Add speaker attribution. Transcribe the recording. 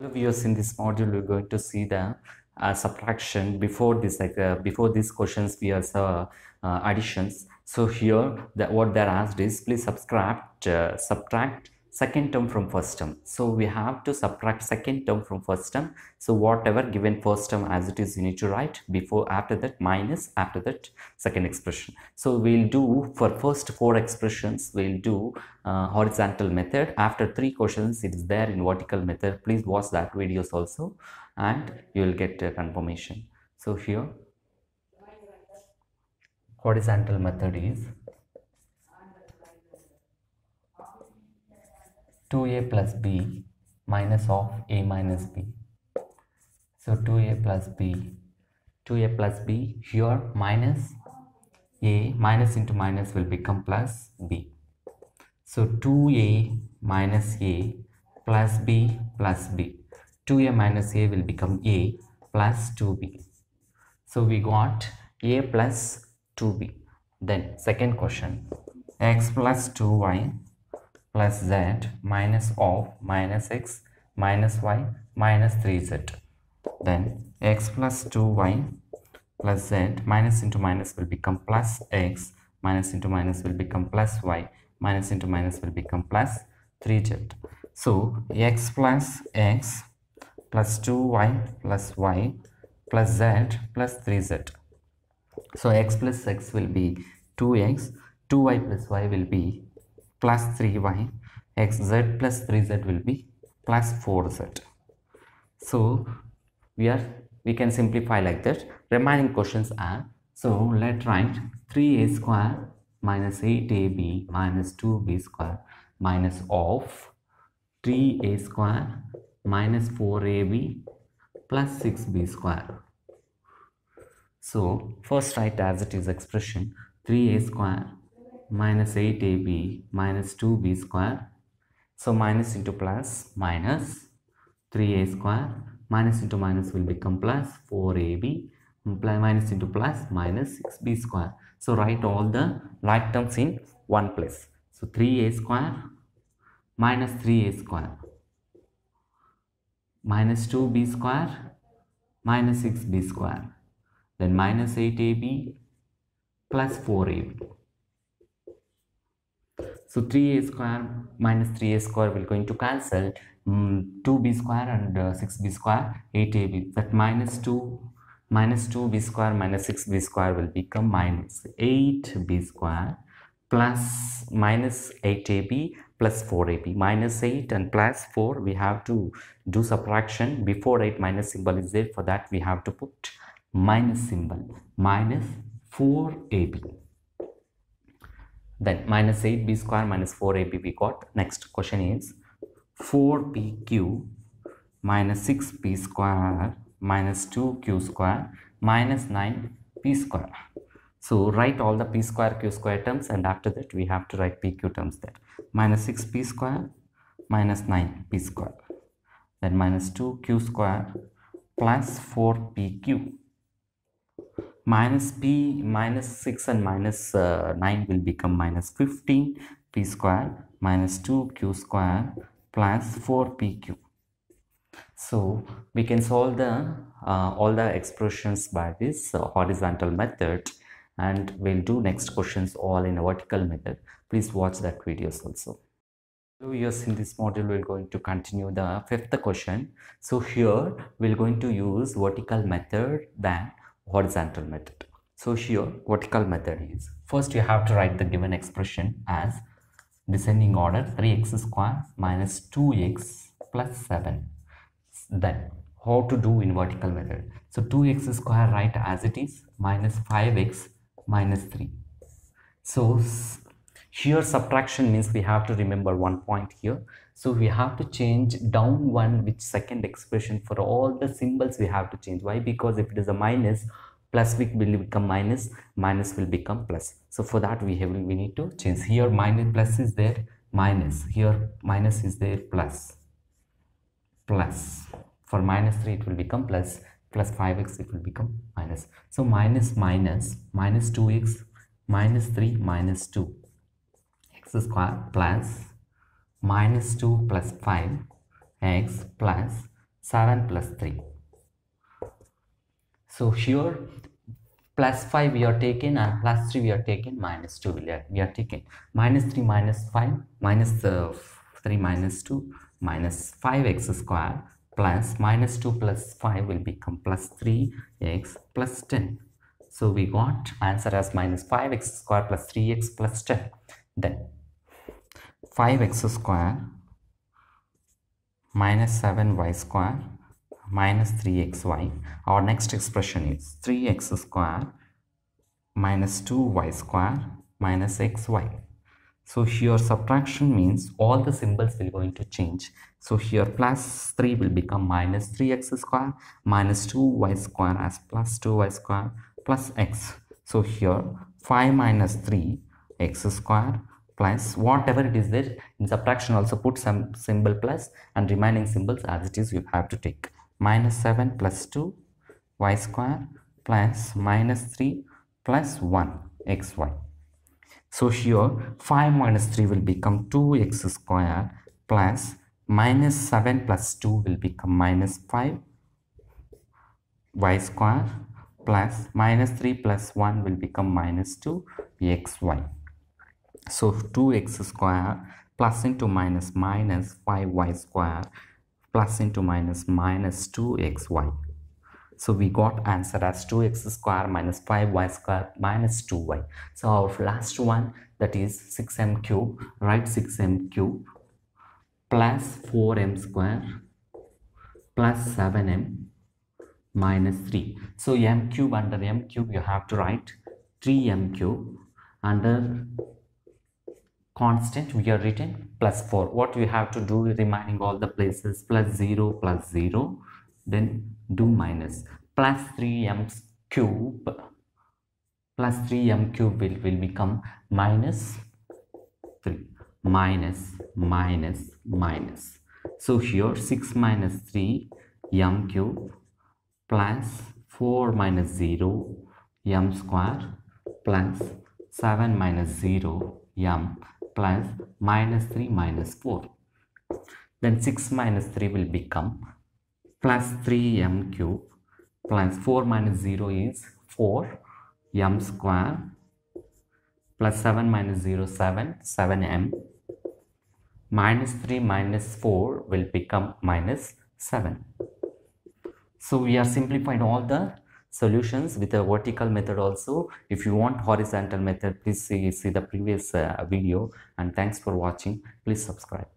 Speaker 1: Viewers, in this module we're going to see the uh, subtraction before this like uh, before these questions we have uh, uh, additions. So here that what they're asked is please subtract uh, subtract second term from first term. So we have to subtract second term from first term. So whatever given first term as it is you need to write before after that minus after that second expression. So we'll do for first four expressions we'll do uh, horizontal method after three questions it is there in vertical method please watch that videos also and you will get a confirmation so here horizontal method is 2a plus b minus of a minus b so 2a plus b 2a plus b here minus a minus into minus will become plus b so 2a minus a plus b plus b. 2a minus a will become a plus 2b. So we got a plus 2b. Then second question x plus 2y plus z minus of minus x minus y minus 3z. Then x plus 2y plus z minus into minus will become plus x minus into minus will become plus y minus into minus will become plus 3z. So x plus x plus 2y plus y plus z plus 3z. So x plus x will be 2x, 2y plus y will be plus 3y, xz plus 3z will be plus 4z. So we are we can simplify like that. Remaining questions are so let's write 3a square minus 8ab minus 2b square minus of 3a square minus 4ab plus 6b square. So first write as it is expression 3a square minus 8ab minus 2b square. So minus into plus minus 3a square minus into minus will become plus 4ab minus into plus minus 6b square. So write all the like terms in one place. So 3a square minus 3a square minus 2b square minus 6b square then minus 8ab plus 4ab. So 3a square minus 3a square will going to cancel um, 2b square and uh, 6b square 8ab that minus 2 minus 2b square minus 6b square will become minus 8b square plus minus 8ab plus 4ab minus 8 and plus 4 we have to do subtraction. Before 8 minus symbol is there for that we have to put minus symbol minus 4ab then minus 8b square minus 4ab we got next question is 4pq minus 6p square minus 2q square minus 9p square. So write all the p square q square terms and after that we have to write pq terms there. Minus 6p square minus 9p square. Then minus 2q square plus 4pq. Minus p minus 6 and minus uh, 9 will become minus 15 p square minus 2q square plus 4pq. So we can solve the uh, all the expressions by this uh, horizontal method and we'll do next questions all in a vertical method. Please watch that videos also. So yes, in this module we're going to continue the fifth question. So here we're going to use vertical method than horizontal method. So here vertical method is first you have to write the given expression as descending order 3x square minus 2x plus 7 then how to do in vertical method? So 2x square write as it is minus 5x minus 3 so here subtraction means we have to remember one point here. So we have to change down one which second expression for all the symbols we have to change. Why? Because if it is a minus plus will become minus minus will become plus. So for that we have we need to change. Here minus plus is there minus. Here minus is there plus. Plus. For minus 3 it will become plus. Plus 5x it will become minus. So minus minus minus 2x minus 3 minus 2 x square plus minus 2 plus 5 x plus 7 plus 3 so here plus 5 we are taking and plus 3 we are taking minus 2 we are, taking. Minus 3 minus 5 minus uh, 3 minus 2 minus 5x square plus minus 2 plus 5 will become plus 3x plus 10 so we got answer as minus 5x square plus 3x plus 10 then 5x square minus 7y square minus 3xy. Our next expression is 3x square minus 2y square minus xy. So here subtraction means all the symbols will going to change. So here plus 3 will become minus 3x square minus 2y square as plus 2y square plus x. So here 5 minus 3 x square plus whatever it is there in subtraction also put some symbol plus and remaining symbols as it is you have to take minus 7 plus 2 y square plus minus 3 plus 1 xy. So here 5 minus 3 will become 2x square plus minus 7 plus 2 will become minus 5 y square plus minus 3 plus 1 will become minus 2 xy. So 2x square plus into minus minus 5y square plus into minus minus 2xy. So we got answer as 2x square minus 5y square minus 2y. So our last one that is 6m cube, write 6m cube plus 4m square plus 7m minus 3. So m cube under m cube you have to write 3m cube under constant we are written plus 4 what we have to do remaining all the places plus 0 plus 0 then do minus. Plus 3m cube plus 3m cube will, will become minus 3 minus minus minus. So here 6 minus 3 m cube plus 4 minus 0 m square plus 7 minus 0 m plus minus 3 minus 4. Then 6 minus 3 will become plus 3m cube plus 4 minus 0 is 4 m square plus 7 minus 0 7 7m minus 3 minus 4 will become minus 7 so we are simplified all the solutions with a vertical method also. If you want horizontal method please see, see the previous uh, video. And thanks for watching. Please subscribe